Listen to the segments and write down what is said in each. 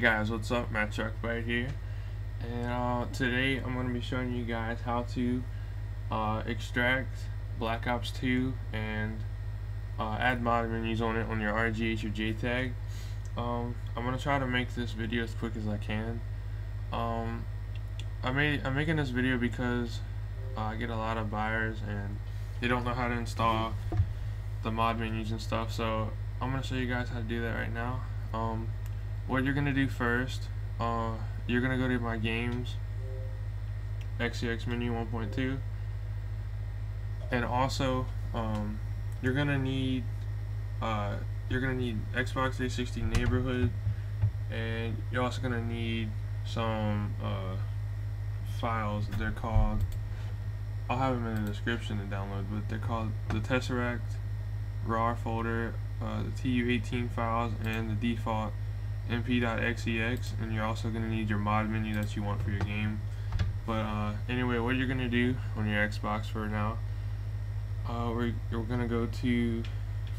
guys, what's up? Matt Truck right here. And uh, today I'm going to be showing you guys how to uh, extract Black Ops 2 and uh, add mod menus on it on your RGH or JTAG. Um, I'm going to try to make this video as quick as I can. Um, I made, I'm making this video because uh, I get a lot of buyers and they don't know how to install the mod menus and stuff so I'm going to show you guys how to do that right now. Um, what you're gonna do first, uh, you're gonna go to my games, XEX menu 1.2, and also um, you're gonna need uh, you're gonna need Xbox 360 neighborhood, and you're also gonna need some uh, files. They're called. I'll have them in the description to download, but they're called the Tesseract RAR folder, uh, the TU18 files, and the default mp.xex and you're also going to need your mod menu that you want for your game. But uh, anyway what you're going to do on your Xbox for now uh, we're, we're going to go to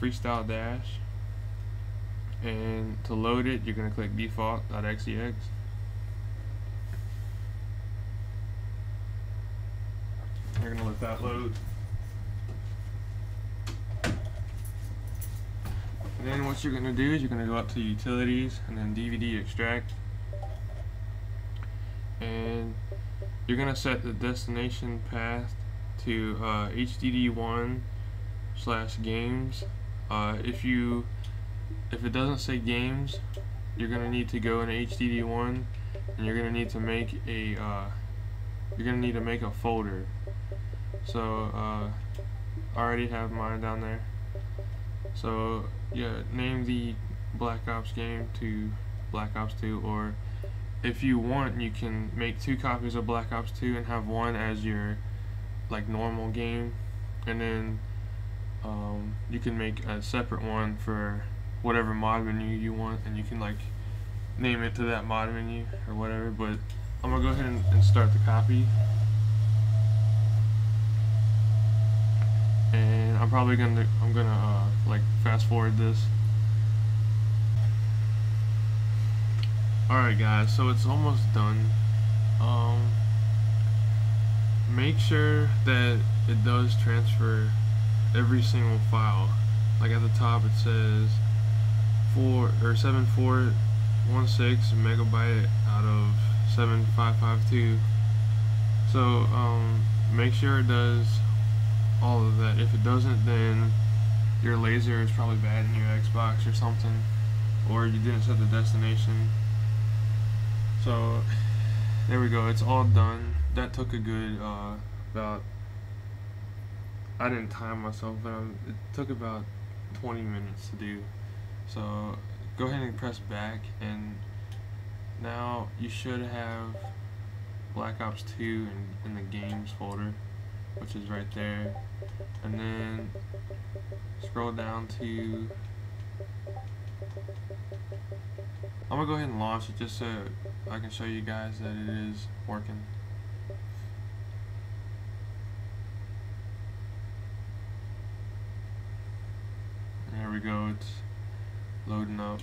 freestyle dash. And to load it you're going to click default.xex you're going to let that load And then what you're going to do is you're going to go up to utilities and then DVD extract. And you're going to set the destination path to uh, HDD1 slash games. Uh, if you if it doesn't say games, you're going to need to go in HDD1 and you're going to need to make a uh, you're going to need to make a folder. So uh, I already have mine down there. So yeah, name the Black Ops game to Black Ops 2 or if you want you can make two copies of Black Ops 2 and have one as your like normal game. And then um, you can make a separate one for whatever mod menu you want and you can like name it to that mod menu or whatever but I'm gonna go ahead and, and start the copy and I'm probably gonna I'm gonna uh, like fast forward this. Alright guys, so it's almost done. Um, make sure that it does transfer every single file. Like at the top it says four or seven four one six megabyte out of seven five five two. So um, make sure it does that. If it doesn't, then your laser is probably bad in your Xbox or something, or you didn't set the destination. So there we go. It's all done. That took a good uh, about. I didn't time myself, but um, it took about 20 minutes to do. So go ahead and press back, and now you should have Black Ops 2 in, in the games folder which is right there. And then scroll down to I'm gonna go ahead and launch it just so I can show you guys that it is working. There we go it's loading up.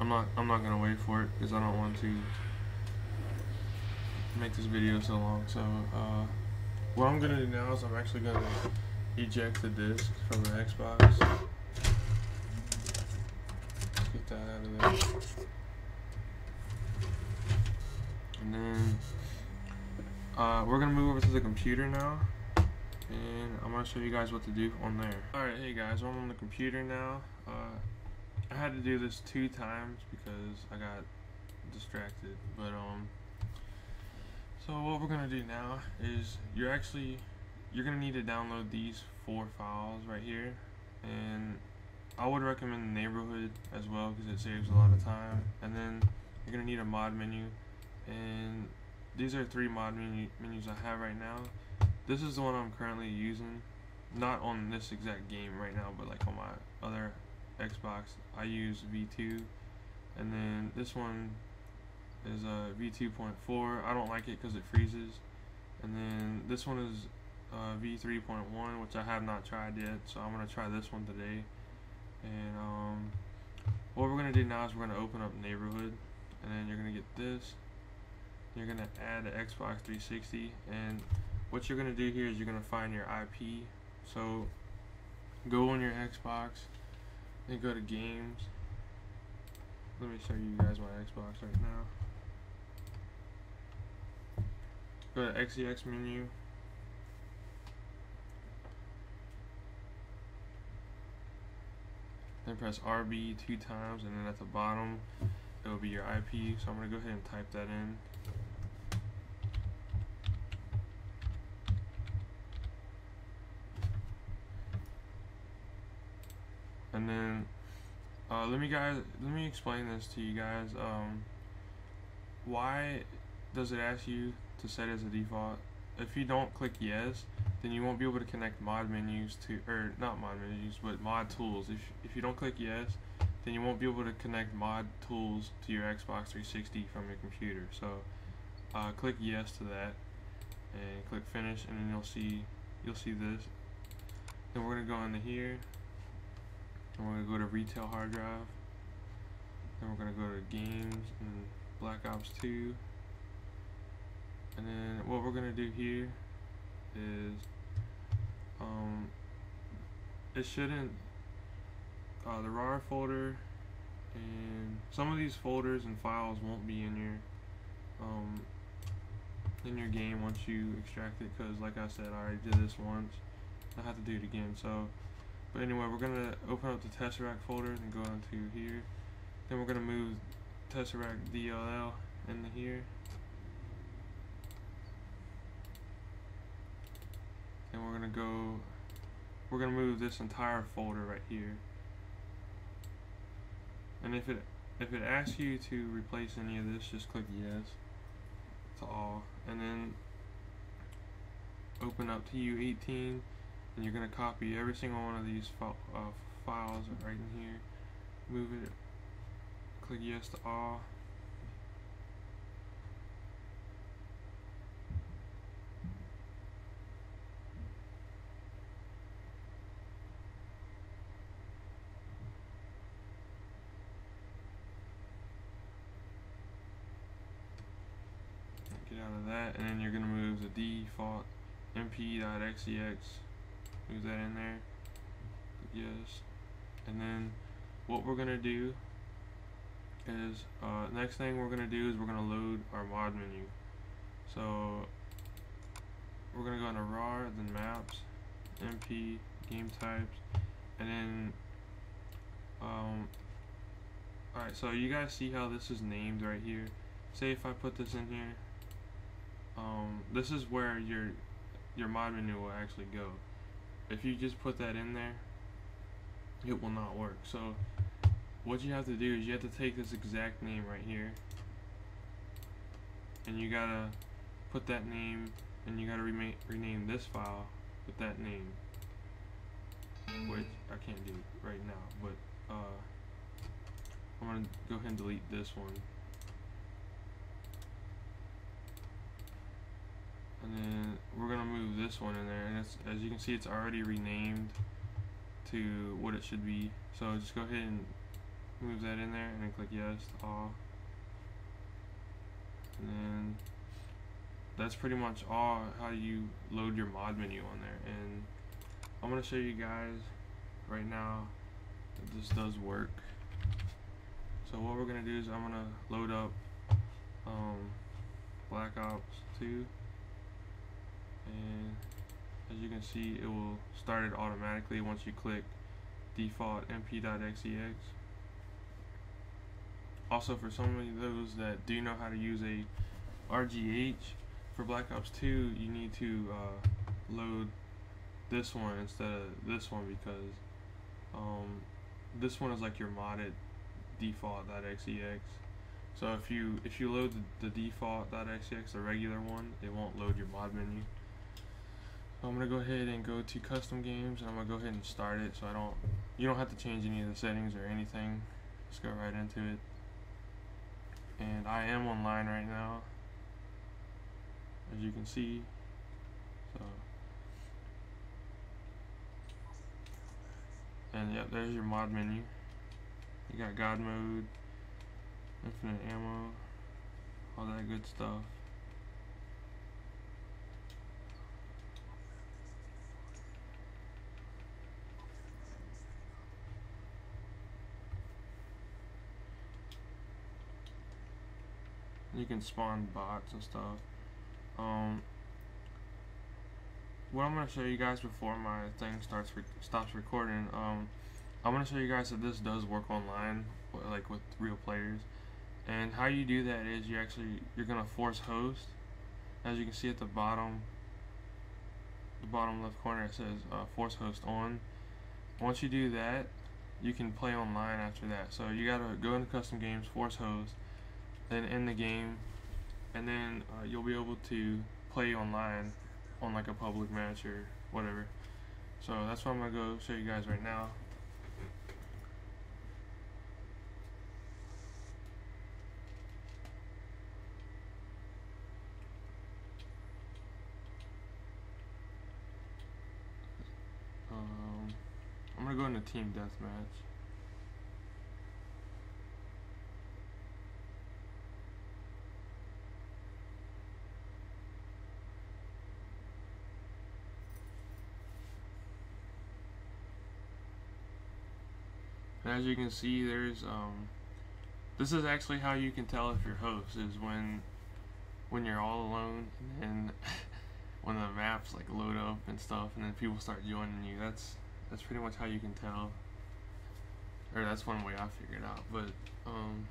I'm not I'm not gonna wait for it because I don't want to make this video so long so uh what I'm gonna do now is I'm actually gonna eject the disc from the Xbox. Get that out of there. And then uh, we're gonna move over to the computer now. And I'm gonna show you guys what to do on there. Alright, hey guys, I'm on the computer now. Uh, I had to do this two times because I got distracted. But um so what we're gonna do now is you're actually you're gonna need to download these four files right here. And I would recommend neighborhood as well because it saves a lot of time. And then you're gonna need a mod menu. And these are three mod menu menus I have right now. This is the one I'm currently using. Not on this exact game right now but like on my other Xbox I use V2 and then this one is a V2.4. I don't like it because it freezes. And then this one is uh, V3.1, which I have not tried yet, so I'm going to try this one today. And um, what we're going to do now is we're going to open up Neighborhood. and then you're gonna get this you're gonna add an Xbox 360 and what you're gonna do here is you're gonna find your IP so go on your Xbox and go to games let me show you guys my Xbox right now go to XEX menu. Then press RB two times and then at the bottom it will be your IP so I'm gonna go ahead and type that in. And then uh, let me guys let me explain this to you guys um, why does it ask you to set as a default if you don't click yes then you won't be able to connect mod menus to or not mod menus but mod tools if, if you don't click yes then you won't be able to connect mod tools to your Xbox 360 from your computer so uh, click yes to that and click finish and then you'll see you'll see this then we're gonna go into here and we're going to go to retail hard drive. Then we're going to go to games and Black Ops 2. And then what we're going to do here is um, it shouldn't uh, the RAR folder and some of these folders and files won't be in your um, in your game once you extract it because like I said I already did this once I have to do it again so but anyway, we're going to open up the Tesseract folder and go into here. Then we're going to move Tesseract DLL into here. And we're going to go, we're going to move this entire folder right here. And if it if it asks you to replace any of this, just click yes to all. And then open up TU18 and you're going to copy every single one of these uh, files right in here move it click yes to all get out of that and then you're to move the default mp.xex move that in there yes. And then what we're gonna do is uh, next thing we're gonna do is we're gonna load our mod menu. So we're gonna go into RAR then maps MP game types and then um, alright so you guys see how this is named right here. Say if I put this in here um, this is where your your mod menu will actually go. If you just put that in there it will not work. So what you have to do is you have to take this exact name right here. And you gotta put that name and you gotta rename this file with that name. Which I can't do right now but uh, I'm gonna go ahead and delete this one and then we're gonna move this one in there and as you can see it's already renamed to what it should be. So just go ahead and move that in there and then click yes to all. And then that's pretty much all how you load your mod menu on there. And I'm gonna show you guys right now that this does work. So what we're gonna do is I'm gonna load up um, Black Ops 2 and as you can see it will start it automatically once you click default mp.xex also for some of those that do know how to use a RGH for Black Ops 2 you need to uh, load this one instead of this one because um, this one is like your modded default.xex so if you if you load the, the default.xex the regular one it won't load your mod menu I'm gonna go ahead and go to custom games and I'm gonna go ahead and start it so I don't you don't have to change any of the settings or anything. Just go right into it. And I am online right now as you can see so. And yep there's your mod menu. You got God mode infinite ammo, all that good stuff. Can spawn bots and stuff. Um, what I'm gonna show you guys before my thing starts re stops recording. Um, I'm gonna show you guys that this does work online, like with real players. And how you do that is you actually you're gonna force host. As you can see at the bottom, the bottom left corner it says uh, force host on. Once you do that, you can play online after that. So you gotta go into custom games, force host, then in the game, and then uh, you'll be able to play online on like a public match or whatever. So that's what I'm gonna go show you guys right now. Um, I'm gonna go into team deathmatch. As you can see, there's um, this is actually how you can tell if you're host is when when you're all alone and when the maps like load up and stuff, and then people start joining you. That's that's pretty much how you can tell, or that's one way I figured out. But um,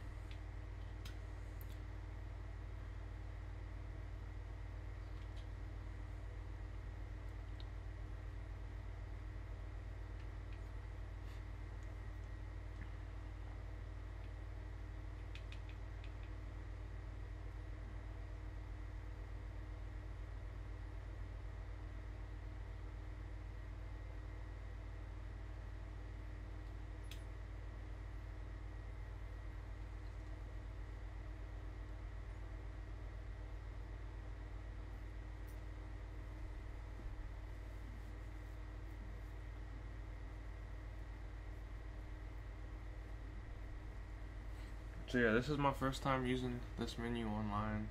So yeah, this is my first time using this menu online.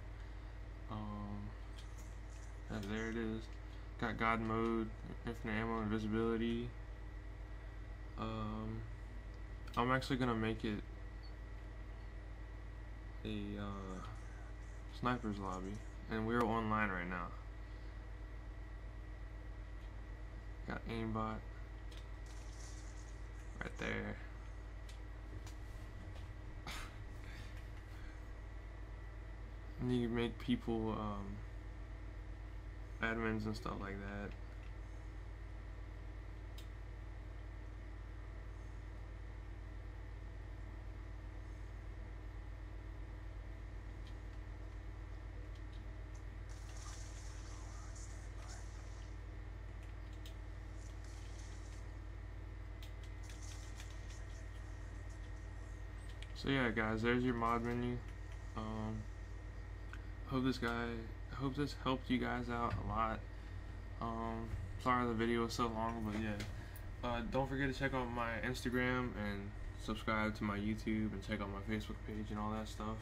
Um, and there it is. Got God mode, infinite ammo, invisibility. Um, I'm actually gonna make it a uh, sniper's lobby, and we're online right now. Got aimbot right there. And you make people um, admins and stuff like that. So yeah guys, there's your mod menu. Um, hope this guy I hope this helped you guys out a lot. Um sorry the video was so long but yeah. Uh, don't forget to check out my Instagram and subscribe to my YouTube and check out my Facebook page and all that stuff